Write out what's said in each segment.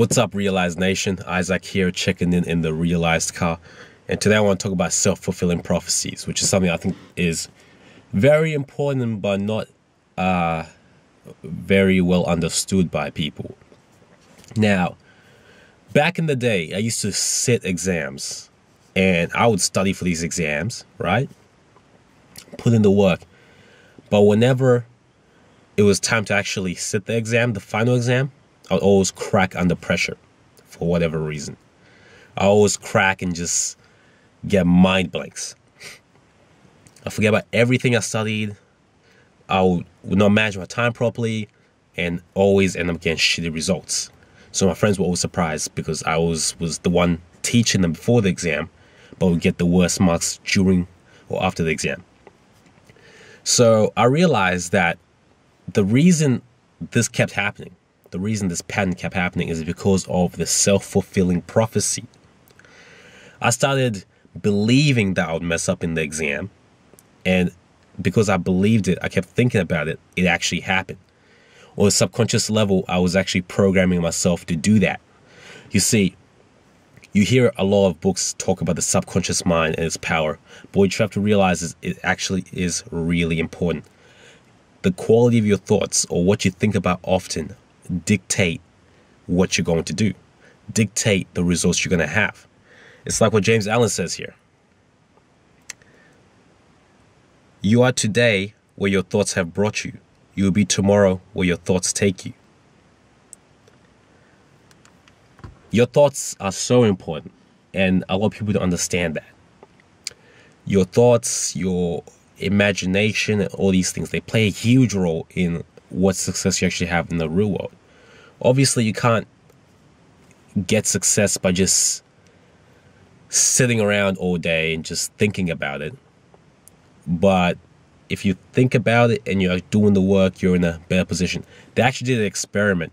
What's up, Realized Nation? Isaac here, checking in in the Realized car. And today I want to talk about self fulfilling prophecies, which is something I think is very important but not uh, very well understood by people. Now, back in the day, I used to sit exams and I would study for these exams, right? Put in the work. But whenever it was time to actually sit the exam, the final exam, I always crack under pressure for whatever reason. I always crack and just get mind blanks. I forget about everything I studied. I would, would not manage my time properly and always end up getting shitty results. So my friends were always surprised because I was, was the one teaching them before the exam, but would get the worst marks during or after the exam. So I realized that the reason this kept happening, the reason this pattern kept happening is because of the self fulfilling prophecy. I started believing that I would mess up in the exam, and because I believed it, I kept thinking about it, it actually happened. On a subconscious level, I was actually programming myself to do that. You see, you hear a lot of books talk about the subconscious mind and its power, but what you have to realize is it actually is really important. The quality of your thoughts or what you think about often dictate what you're going to do, dictate the results you're going to have. It's like what James Allen says here. You are today where your thoughts have brought you. You will be tomorrow where your thoughts take you. Your thoughts are so important, and I want people don't understand that. Your thoughts, your imagination, and all these things, they play a huge role in what success you actually have in the real world. Obviously, you can't get success by just sitting around all day and just thinking about it. But if you think about it and you're doing the work, you're in a better position. They actually did an experiment.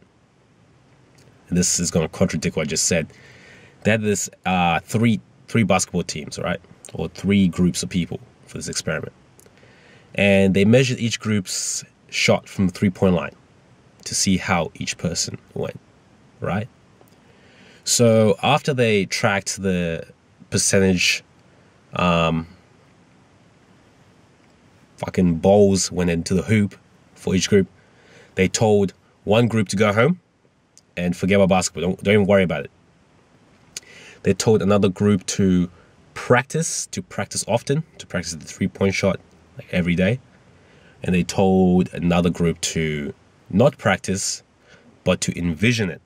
And this is going to contradict what I just said. They had this uh, three three basketball teams, right, or three groups of people for this experiment, and they measured each group's shot from the three point line to see how each person went, right. So after they tracked the percentage um, fucking balls went into the hoop for each group. They told one group to go home and forget about basketball. Don't, don't even worry about it. They told another group to practice, to practice often, to practice the three point shot like every day. And they told another group to not practice, but to envision it.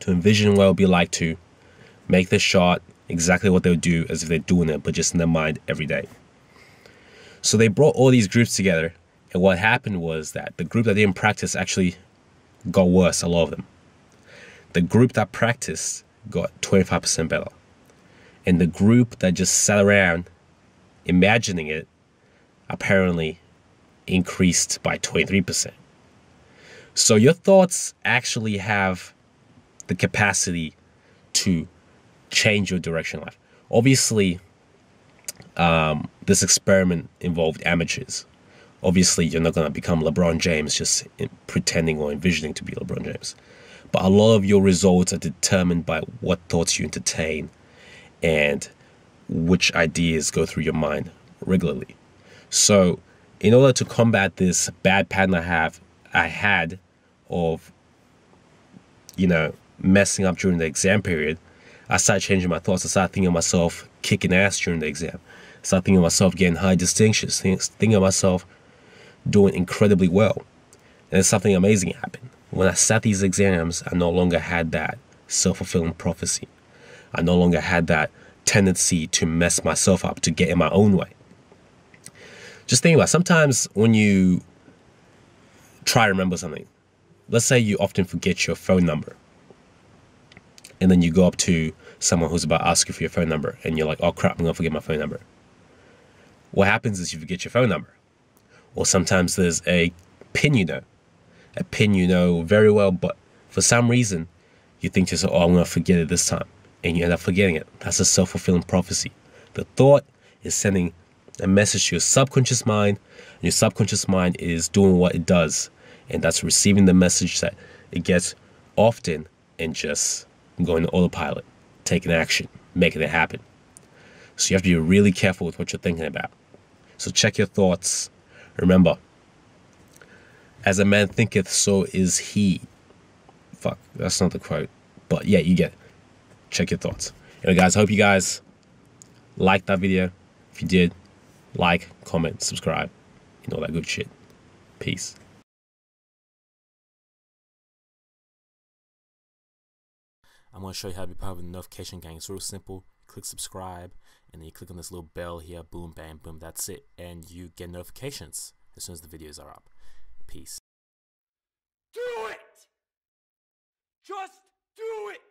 To envision what it would be like to make the shot exactly what they would do as if they're doing it, but just in their mind every day. So they brought all these groups together, and what happened was that the group that didn't practice actually got worse, a lot of them. The group that practiced got 25% better. And the group that just sat around imagining it apparently increased by 23%. So your thoughts actually have the capacity to change your direction in life. Obviously, um, this experiment involved amateurs. Obviously, you're not going to become LeBron James just pretending or envisioning to be LeBron James. But a lot of your results are determined by what thoughts you entertain and which ideas go through your mind regularly. So, in order to combat this bad pattern I have, I had of, you know, messing up during the exam period, I started changing my thoughts. I started thinking of myself kicking ass during the exam. I started thinking of myself getting high distinctions, thinking of myself doing incredibly well. And then something amazing happened. When I sat these exams, I no longer had that self fulfilling prophecy. I no longer had that tendency to mess myself up, to get in my own way. Just think about it. sometimes when you try to remember something, let's say you often forget your phone number and then you go up to someone who's about to ask you for your phone number and you're like, oh crap, I'm gonna forget my phone number. What happens is you forget your phone number. Or sometimes there's a pin you know, a pin you know very well, but for some reason you think to yourself, oh, I'm gonna forget it this time. And you end up forgetting it. That's a self fulfilling prophecy. The thought is sending a message to your subconscious mind, and your subconscious mind is doing what it does, and that's receiving the message that it gets often and just going to autopilot, taking action, making it happen. So you have to be really careful with what you're thinking about. So check your thoughts. Remember, as a man thinketh, so is he. Fuck, that's not the quote. But yeah, you get it. Check your thoughts. Anyway, guys, hope you guys liked that video. If you did, like, comment, subscribe, and all that good shit. Peace. I'm going to show you how to be part of the notification gang. It's real simple. Click subscribe, and then you click on this little bell here. Boom, bam, boom. That's it. And you get notifications as soon as the videos are up. Peace. Do it! Just do it!